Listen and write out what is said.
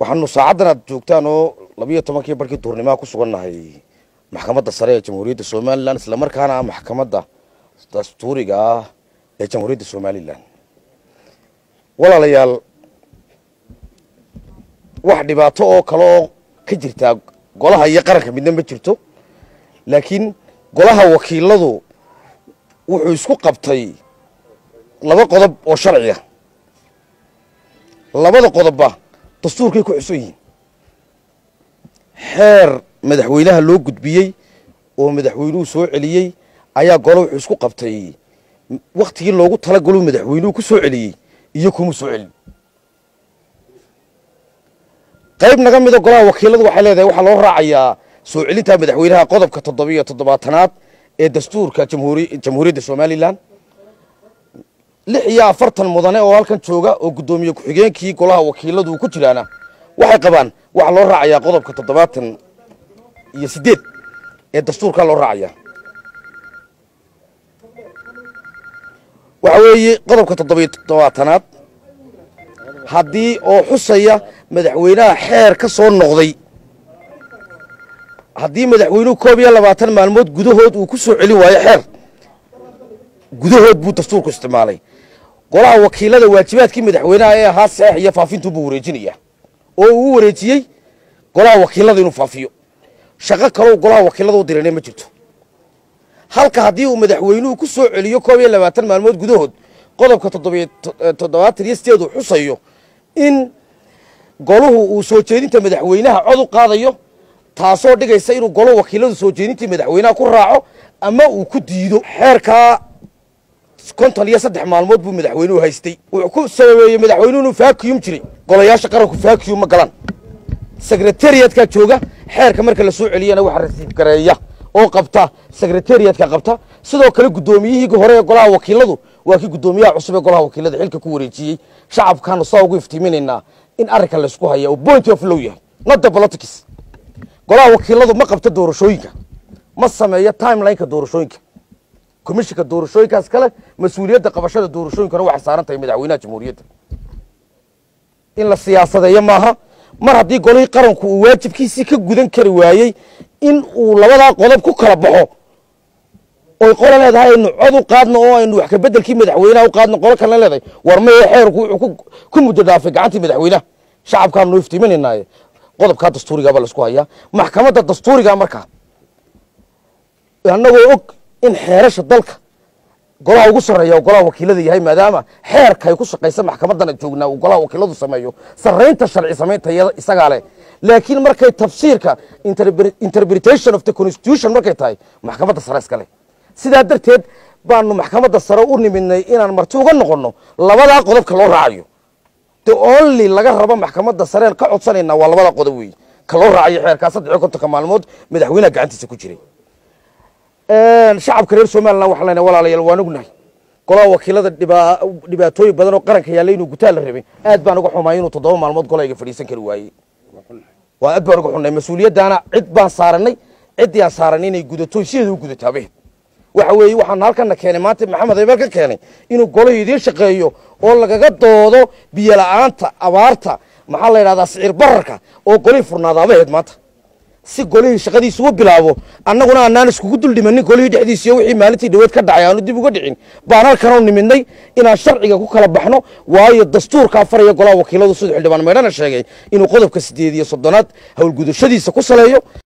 waxaanu saacaddan aad joogtaan oo labiiyo tobankii barkii duurnimaha ku sugannahay maxkamadda sare ee jamhuuriyadda somalilan islamarkaana ah maxkamadda dastuuriga ah ee jamhuuriyadda somalilan walaalayaal wax dhibaato oo kale oo ka jirtaa golaha iyo qaranka midna ma jirto laakiin golaha wakiiladu wuxuu isku qabtay laba qodob oo sharciya labada qodobba dastuurkay ku xusan yihiin. Xeer madaxweynaha loo gudbiyey oo madaxweynuhu soo celiyey ayaa golo wuxuu isku qabtay. Waktigii loogu talagalo madaxweynuhu ku soo celiyey iyo kuma soo celin. Qayb naga mida golaha wakiiladu waxay leedahay waxaa loo raacayaa soo celinta madaxweynaha qodobka toddobiyo toddobaatanaad ee dastuurka jamhuuriyadda somalilan lix iyo afartan mudane oo halkan jooga oo guddoomiye ku-xigeenkii golaha wakiiladu ku jiraana waxay qabaan waxaa loo raacayaa qodobka toddobaatan iyo siddeed ee dastuurkaa loo raacayaa waxa weeye qodobka toddobiyo toddobaatanaad haddii oo xusaya madaxweynaha xeer ka soo noqday haddii madaxweynuhu koob iyo labaatan maalmood gudahood uu ku soo celin waayo xeer gudahood buu dastuurku isticmaalay. Golaha wakiilada waajibaadkii madaxweynaha ee ahaa saeex iyo faafintuubuu wareejinaya. Oo uu wareejiyey golaha wakiilada inuu faafiyo. Shaqo kaloo golaha wakiilada u dirana ma jirto. Halka haddii uu madaxweynuhu ku soo celiyo koob iyo labaatan maalmood gudahood qodobka toddobaatan iyo sideed uu xusayo in goluhu uu soo jeedinta madaxweynaha cod u qaadayo taasoo dhigaysa inuu golo wakiiladu soo jeedintii madaxweynaha ku raaco ama uu ku diido. Xeerkaa konton iyo saddex maalmood buu madaxweynuhu haystay. Wuxuu ku sababeeyey madaxweynuhu inuu jiray. Golayaasha qaranku vacuum ma galaan. Secretariatka jooga xeerka marka la soo celiyana waxa rasiib gareeya oo qabta secretariatka qabta. Sidoo kale guddoomiyihii hore ee golaha wakiiladu waa kii guddoomiyaha cusub ee golaha wakiilada xilka ku wareejiyey. Shacabkaanu saa ugu iftiiminaynaa in arrinka laysku haya oo point of low yahay. The politics. Golaha wakiiladu ma qabta doorashooyinka. Ma sameeyo timelineka doorashooyinka komishinka doorashooyinkaas kale mas'uuliyadda qabashada doorashooyinkana waxay saaran tahay madaxweynaha jamhuuriyadda. In la siyaasadeeyo maaha mar haddii golihii qaranku uu waajibkiisii ka gudan kari waayey in uu labadaa qodob ku kala baxo oy qolo leedahay aynu cod u qaadno oo aynu wax kabedelkii madaxweynaha u qaadno qolo kalena leedahay. War xeerku wuxuu ku muddo dhaafay gacantii madaxweynaha. Shacabkaanu iftiiminaynaaye qodobkaa dastuurigaabaa la isku hayaa. Maxkamadda dastuuriga markaa annagoo og in xeerasha dalka golaha ugu sarreeya oo golaha wakiilada yahay maadaama xeerkay ku shaqaysa maxkamaddana joognaa uu golaha wakiiladu sameeyo sarraynta sharci samaynta isagaa leh. Laakiin markay tafsiirka interpretation of the constitution markay tahay maxkamadda sare iska leh. Sidaa darteed baanu maxkamadda sare u nimidnay inaan marti uga noqonno labadaa qodobka loo raacayo. The only laga rabo maxkamadda sareen ka codsanayna waa labada qodob weeye ka loo raacayo xeerkaa saddex kontonka maalmood madaxweynaha gacantiisa ku jiray shacabka reer somalilan waxaan lena walaalayaal waan ognahay. Golaha wakiilada dhibaatooyin badan oo qaranka yaalla inuu gutaa la rabay aad baan uga xumaay inuu toddoba maalmood golayga fadhiisan kari waayey. Waa aad baan uga xunnay mas'uuliyaddaana cid baan saaranay ciddii aan saaranay inay gudato sideeda u gudataabahd waxa weeye waxaanu halkana keenay maanta maxamed eber ka keenay inuu golihii idiin shaqeeyo oo lagaga doodo biyola'aanta abaarta maxaa la yidhahdaa sicir bararka oo golihii furnaadaabaheed maanta si golihii shaqadiisa u bilaabo annaguna aanaan iskugu dul dhimanin golihii dhexdiisiyo wixii maalintii dhaweed ka dhacay aanu dib uga dhicin. Baan halkanoo nimidnay inaan sharciga ku kala baxno waayo dastuurkaa faraya golaha wakiiladu siduu xildhibaan meydhana sheegay inuu qodobka siddeed iyo soddonaad howlgudashadiisa ku saleeyo